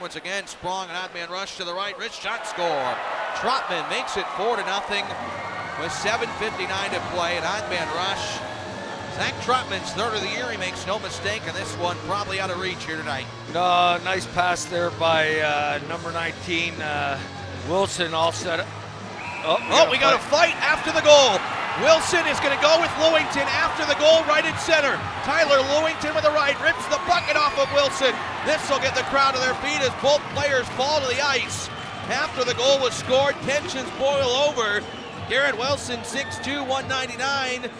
Once again, Sprong, an odd man rush to the right. Rich shot score. Trotman makes it 4 to nothing with 7.59 to play. An odd man rush. Zach Trotman's third of the year. He makes no mistake, and this one probably out of reach here tonight. Uh, nice pass there by uh, number 19, uh, Wilson, all set. Oh, oh we got a fight after the goal. Wilson is going to go with Lewington after the goal, right in center. Tyler Lewington with the right rips bucket off of Wilson. This will get the crowd to their feet as both players fall to the ice. After the goal was scored, tensions boil over. Garrett Wilson, 6'2", 199.